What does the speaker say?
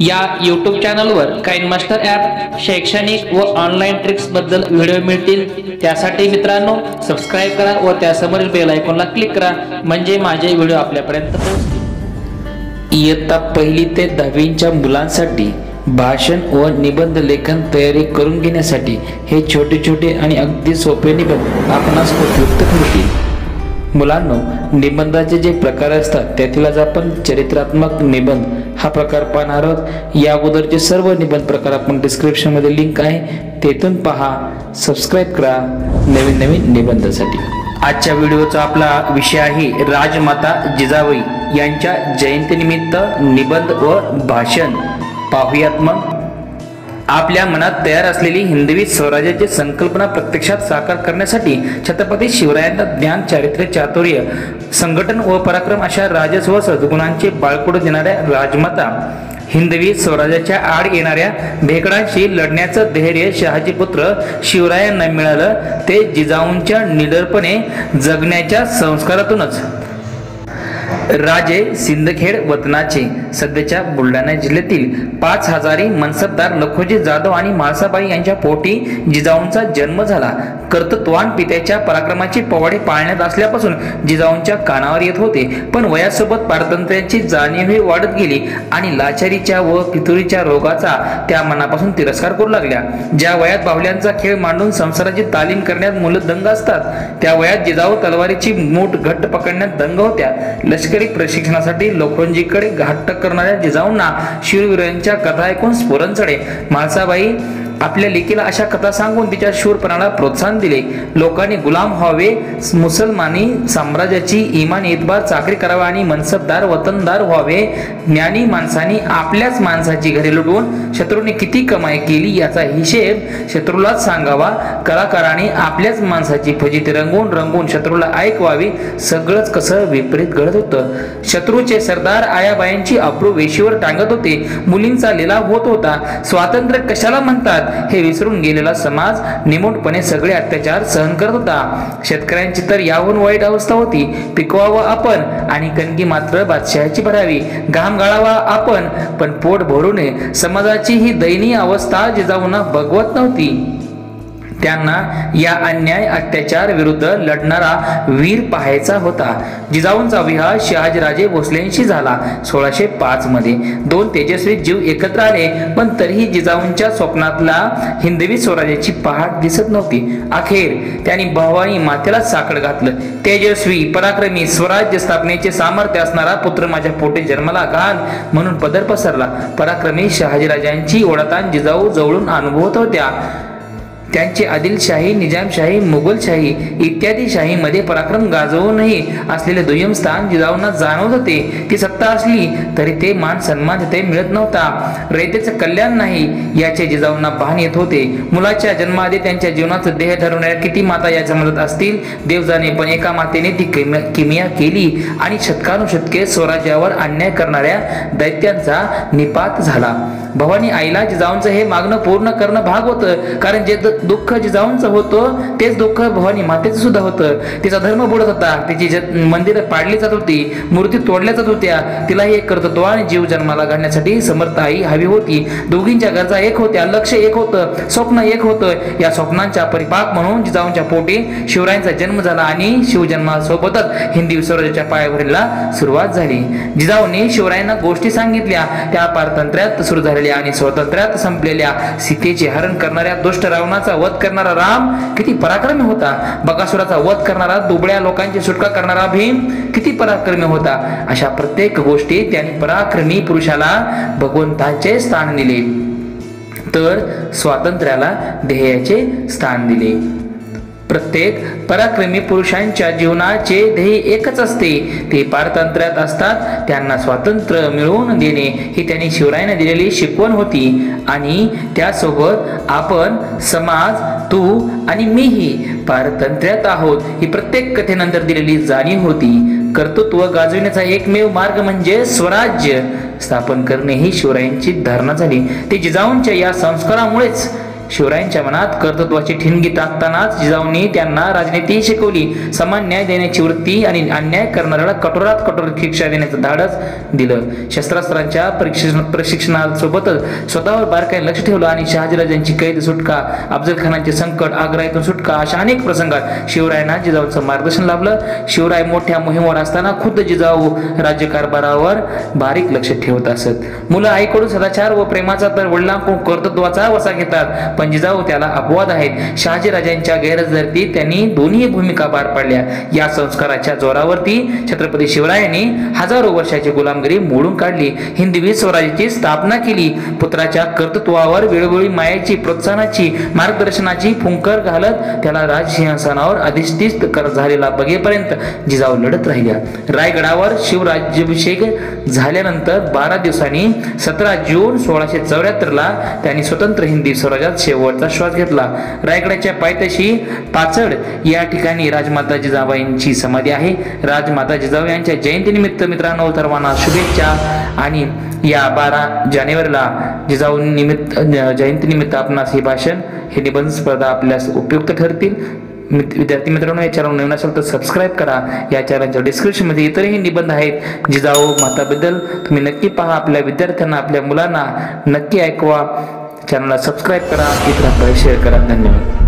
या यूट्यूब चॅनलवर Kine master app शैक्षणिक व ऑनलाईन ट्रिक्सबद्दल व्हिडिओ मिळतील. त्यासाठी मित्रांनो सबस्क्राईब करा व त्यासमोरील बेल आयकॉनला क्लिक करा. म्हणजे माझे व्हिडिओ आपल्यापर्यंत पोहोचतील. इयत्ता पहिली ते दहावीच्या मुलांसाठी भाषण व निबंध लेखन तयारी करून घेण्यासाठी हे छोटे छोटे आणि अगदी सोपे निबंध आपणास उपयुक्त ठरतील. मुलांनो निबंधाचे जे प्रकार असतात त्यातील आज आपण चरित्रात्मक निबंध हा प्रकार पाहणार आहोत. या अगोदरचे सर्व निबंध प्रकार आपण डिस्क्रिप्शनमध्ये लिंक आहे. तेथून पहा. सबस्क्राईब करा. नवीन नवीन निबंधासाठी. आजच्या व्हिडिओचा आपला विषय आहे राजमाता जिजाबाई यांच्या जयंतीनिमित्त निबंध व भाषण. पाहुयात मग. आपल्या मनात तयार असलेली हिंदवी स्वराज्याची संकल्पना प्रत्यक्षात साकार करण्यासाठी छत्रपती शिवरायांना ज्ञान चारित्र्य चातुर्य संघटन व पराक्रम अशा राजस व सद्गुणांचे बाळकडू देणाऱ्या राजमाता हिंदवी स्वराज्याच्या आड येणाऱ्या भेकडांशी लढण्याचं धैर्य शहाजी पुत्र शिवरायांना मिळालं ते जिजाऊंच्या निडरपणे जगण्याच्या संस्कारातूनच. राजे सिंदखेड वतनाचे सध्याच्या बुलढाणा जिल्ह्यातील पाच हजारी मनसबदार लखोजी जाधव आणि म्हाळसाबाई यांच्या पोटी जिजाऊंचा जन्म झाला. कर्तृत्वान पित्याच्या पराक्रमाचे पवाडे पाळण्यात असल्यापासून जिजाऊंच्या कानावर येत होते. पण वयासोबत पारतंत्र्याची जाणीवही वाढत गेली आणि लाचारीच्या व पितुरीच्या रोगाचा त्या मनापासून तिरस्कार करू लागल्या. ज्या वयात बाहुल्यांचा खेळ मांडून संसाराची तालीम करण्यात मुलं दंग असतात त्या वयात जिजाऊ तलवारीची मूठ घट्ट पकडण्यात दंग होत्या. लष्करी प्रशिक्षणासाठी लोखंडजीकडे घाट करणाऱ्या जिजाऊंना शूरवीरांच्या कथा ऐकून स्फुरण चढे. म्हाळसाबाई आपल्या लेकीला अशा कथा सांगून तिच्या शूरपणाला प्रोत्साहन दिले. लोकांनी गुलाम व्हावे मुसलमानी साम्राज्याची इमान इतबार चाकरी करावा आणि मनसबदार वतनदार व्हावे. ज्ञानी माणसांनी आपल्याच माणसाची घरे लुटवून शत्रूने किती कमाई केली याचा हिशेब शत्रूलाच सांगावा. कलाकाराने आपल्याच माणसाची फजिती रंगवून रंगवून शत्रूला ऐकवावी. सगळंच कसं विपरीत घडत होतं. शत्रूचे सरदार आयाबायांची अप्रू वेशीवर टांगत होते. मुलींचा लिलाव होत होता. स्वातंत्र्य कशाला म्हणतात? हे विसरून गेलेला समाज निमूटपणे सगळे अत्याचार सहन करत होता. शेतकऱ्यांची तर याहून वाईट अवस्था होती. पिकवावं आपण आणि कणगी मात्र बादशहाची भरावी. घाम गाळावा आपण. पण पोट भरू नये. समाजाची ही दयनीय अवस्था जिजाऊंना बघवत नव्हती. त्यांना या अन्याय अत्याचार विरुद्ध लढणारा वीर पाहायचा होता. जिजाऊंचा विवाह शहाजीराजे भोसलेंशी झाला सोळाशे पाच मध्ये. दोन तेजस्वी जीव एकत्र आले पण तरीही जिजाऊंच्या स्वप्नातला हिंदवी स्वराज्याची पहाट दिसत नव्हती. अखेर त्यांनी भवानी मातेला साकड घातलं. तेजस्वी पराक्रमी स्वराज्य स्थापनेचे सामर्थ्य असणारा पुत्र माझ्या पोटे जन्माला घाल म्हणून पदर पसरला. पराक्रमी शहाजीराजांची ओढतान जिजाऊ जवळून अनुभवत होत्या. त्यांची आदिलशाही निजामशाही मुघलशाही इत्यादी शाहीमध्ये पराक्रम गाजवूनही असलेले दुय्यम स्थान जिजाऊंना जाणवत होते. ती सत्ता असली तरी ते मान सन्मान तिथे मिळत नव्हता. रयतेचं कल्याण नाही याचे जिजाऊंना भान येत होते. मुलाच्या जन्माआधी त्यांच्या जीवनाचं देह ठरवणाऱ्या किती माता या जमत असतील? देवजाने पण एका मातेने ती किमिया केली आणि शतकानुशतके स्वराज्यावर अन्याय करणाऱ्या दैत्यांचा निपात झाला. भवानी आईला जिजाऊंचं हे मागणं पूर्ण करणं भाग होतं. कारण जे दुःख जिजाऊंचं होतं तेच दुःख भवानी मातेचं सुद्धा होतं. तिचा धर्म बुडत होता. तिची मंदिरं पाडली जात होती मूर्ती तोडल्या जात होत्या. तिलाही एक आणि जीव जन्माला घालण्यासाठी समर्थ आई हवी होती. दोघींच्या गरजा एक होत्या लक्ष एक होतं स्वप्न एक होतं. या स्वप्नांच्या परिपाक म्हणून जिजाऊंच्या पोटी शिवरायांचा जन्म झाला आणि शिवजन्मासोबतच हिंदी स्वराज्याच्या पायाभरीला सुरुवात झाली. जिजाऊंनी शिवरायांना गोष्टी सांगितल्या. त्या पारतंत्र्यात सुरू झालेल्या आणि स्वातंत्र्यात संपलेल्या सीतेचे हरण करणाऱ्या दुष्ट रावणाचा वध करणारा राम किती पराक्रमी होता. बकासुराचा वध करणारा दुबळ्या लोकांची सुटका करणारा भीम किती पराक्रमी होता. अशा प्रत्येक गोष्टी त्यांनी पराक्रमी पुरुषाला भगवंताचे स्थान दिले. तर स्वातंत्र्याला ध्येयाचे स्थान दिले. प्रत्येक पराक्रमी पुरुषांच्या जीवनाचे ध्येय एकच असते. ते पारतंत्र्यात असतात त्यांना स्वातंत्र्य मिळवून देणे ही त्यांनी शिवरायाने दिलेली शिकवण होती. आणि त्यासोबत आपण समाज तू आणि मीही पारतंत्र्यात आहोत ही प्रत्येक कथेनंतर दिलेली जाणीव होती. कर्तृत्व गाजविण्याचा एकमेव मार्ग म्हणजे स्वराज्य. स्थापन करणे ही शिवरायांची धारणा झाली. ते जिजाऊंच्या या संस्कारामुळेच शिवरायांच्या मनात कर्तृत्वाची ठिणगी टाकतानाच जिजाऊंनी त्यांना राजनीती शिकवली. समान न्याय देण्याची वृत्ती आणि अन्याय करणाऱ्याला कठोरात कठोर शिक्षा देण्याचं धाडस दिलं. शस्त्रास्त्रांच्या प्रशिक्षण प्रशिक्षणासोबतच स्वतःवर बारकाईने लक्ष ठेवलं आणि शहाजीराजांची कैद सुटका अफजल खानाचे संकट आग्रा इथून सुटका अशा अनेक प्रसंगात शिवरायांना जिजाऊंचं मार्गदर्शन लाभलं. शिवराय मोठ्या मोहिमेवर असताना खुद्द जिजाऊ राज्यकारभारावर बारीक लक्ष ठेवत असत. मुलं आईकडून सदाचार व प्रेमाचा तर वडिलांकडून कर्तृत्वाचा वसा घेतात. पण जिजाऊ त्याला अपवाद आहेत. शहाजीराजांच्या गैरहजरती त्यांनी दोन्ही भूमिका पार पाडल्या. या संस्काराच्या जोरावरती छत्रपती शिवरायांनी हजारो वर्षाची गुलामगिरी मोडून काढली. हिंदवी स्वराज्याची स्थापना केली. पुत्राच्या कर्तृत्वावर वेळोवेळी मायाची प्रोत्साहनाची मार्गदर्शनाची फुंकर घालत त्याला राजसिंहासनावर अधिष्ठित कर झालेला बघेपर्यंत जिजाऊ लढत राहिल्या. रायगडावर शिवराज्याभिषेक झाल्यानंतर बारा दिवसांनी सतरा जून सोळाशे चौऱ्याहत्तर ला त्यांनी स्वतंत्र हिंदी स्वराज्यात शेवटचा श्वास घेतला. रायगडाच्या पायथ्याशी पाचड या ठिकाणी राजमाता जिजाबाईंची समाधी आहे. राजमाता जिजाऊ यांच्या जयंतीनिमित्त मित्रांनो सर्वांना शुभेच्छा. आणि या बारा जानेवारीला जिजाऊ निमित्त जयंतीनिमित्त आपणास हे भाषण हे निबंध स्पर्धा आपल्यास उपयुक्त ठरतील. विद्यार्थी मित्रांनो या चॅनल नवीन असेल तर सबस्क्राईब करा. या चॅनलच्या डिस्क्रिप्शनमध्ये इतरही निबंध आहेत. जिजाऊ माताबद्दल तुम्ही नक्की पहा. आपल्या विद्यार्थ्यांना आपल्या मुलांना नक्की ऐकवा. चॅनलला सबस्क्राईब करा इतरांकडे शेअर करा. धन्यवाद.